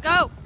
Go!